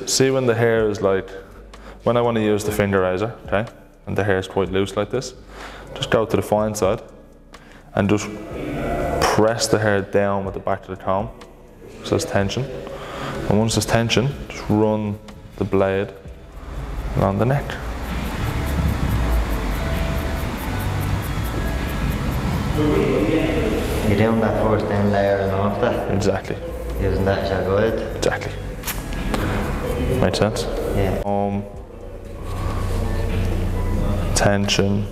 just see when the hair is like, when I want to use the finger razor, okay, and the hair is quite loose like this, just go to the fine side and just press the hair down with the back of the comb so there's tension. And once there's tension, just run the blade around the neck. You're doing that first then layering off that, Exactly, using that guide. exactly. Makes sense? Yeah. Um, tension,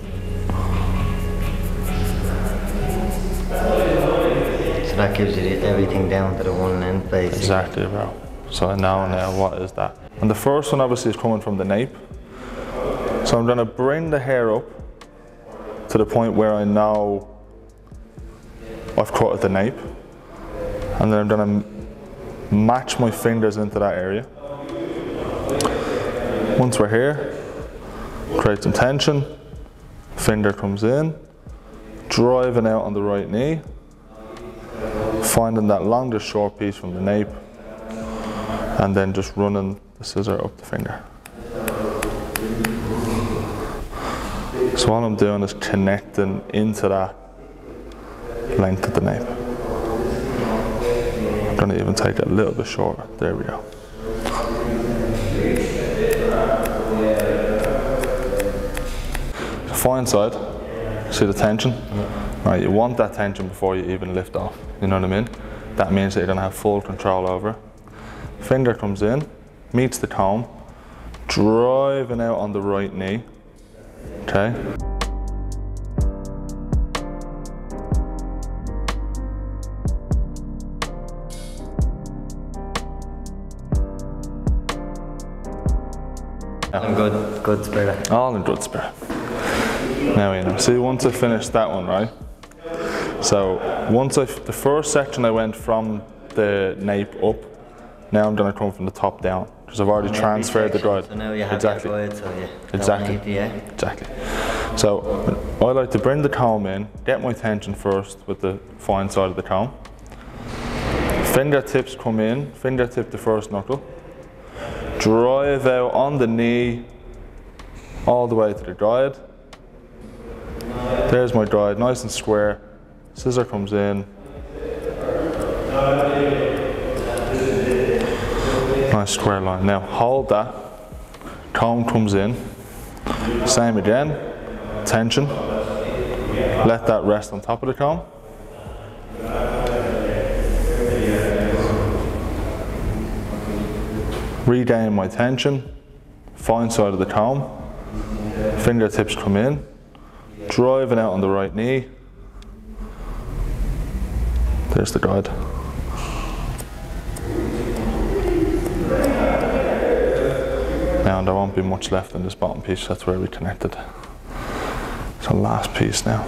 So that gives you everything down to the one end basically. exactly, bro. So now, now, what is that? And the first one obviously is coming from the nape. So I'm gonna bring the hair up to the point where I know I've cut at the nape. And then I'm gonna match my fingers into that area. Once we're here, create some tension, finger comes in, driving out on the right knee, finding that longest short piece from the nape, and then just running the scissor up the finger. So all I'm doing is connecting into that length of the nape. I'm gonna even take it a little bit shorter. There we go. Fine side, see the tension? Right, you want that tension before you even lift off. You know what I mean? That means that you're gonna have full control over. Finger comes in, meets the comb, driving out on the right knee. Okay? And good, good spirit. All in good spirit. Now you know. See, once I finished that one, right? So once I, the first section I went from the nape up, now I'm gonna come from the top down because I've already transferred the guide. So now you have exactly. so you Exactly. need yeah. Exactly. So I like to bring the comb in, get my tension first with the fine side of the comb. Fingertips come in, fingertip the first knuckle. Drive out on the knee all the way to the guide. There's my guide, nice and square. Scissor comes in. Nice square line. Now hold that. Comb comes in. Same again. Tension. Let that rest on top of the comb. Regain my tension. Fine side of the comb. Fingertips come in. Driving out on the right knee. There's the guide. Now there won't be much left in this bottom piece, that's where we connected. So last piece now.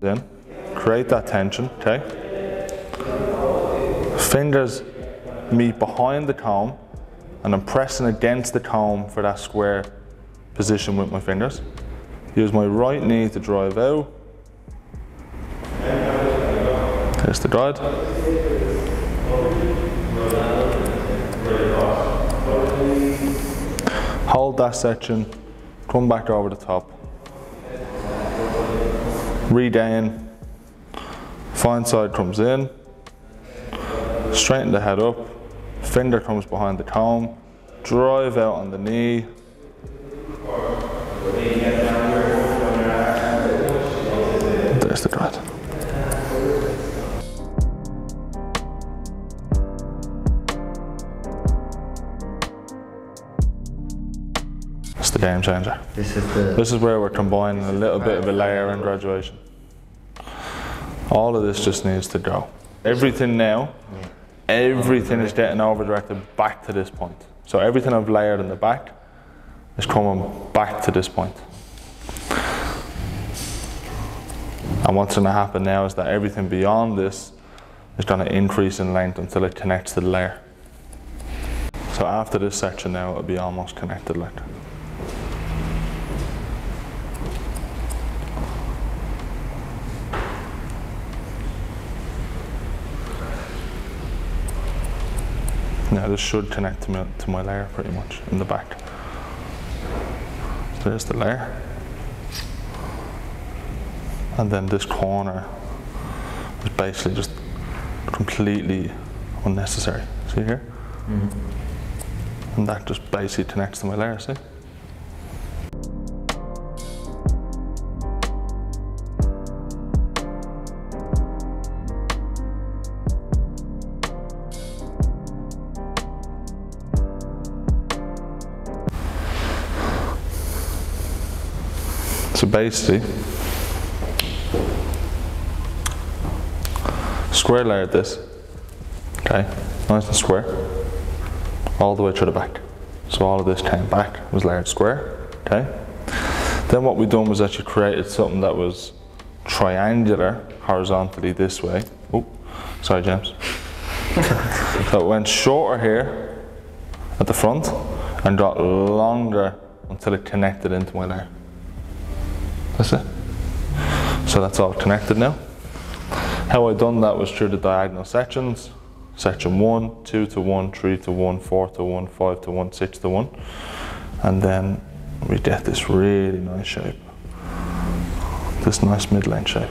Then create that tension, okay? Fingers meet behind the comb and I'm pressing against the comb for that square position with my fingers. Use my right knee to drive out. There's the guide. Hold that section, come back over the top. Regain, fine side comes in, straighten the head up, finger comes behind the comb, drive out on the knee. There's the guide. It's the game changer. This is the, This is where we're combining a little bit of a layer and graduation. All of this just needs to go. Everything now, everything is getting over directed back to this point. So everything I've layered in the back is coming back to this point. And what's going to happen now is that everything beyond this is going to increase in length until it connects to the layer. So after this section now, it'll be almost connected like Now this should connect to my, to my layer pretty much in the back. So there's the layer. And then this corner is basically just completely unnecessary. See here? Mm-hmm. And that just basically connects to my layer, see? Basically, square layered this, okay, nice and square, all the way to the back. So all of this came back, was layered square, okay. Then what we done was actually created something that was triangular horizontally this way. Oh, sorry James. so it went shorter here at the front and got longer until it connected into my layer. That's it. So that's all connected now. How I done that was through the diagonal sections. Section 1, 2 to 1, 3 to 1, 4 to 1, 5 to 1, 6 to 1. And then we get this really nice shape. This nice mid-length shape.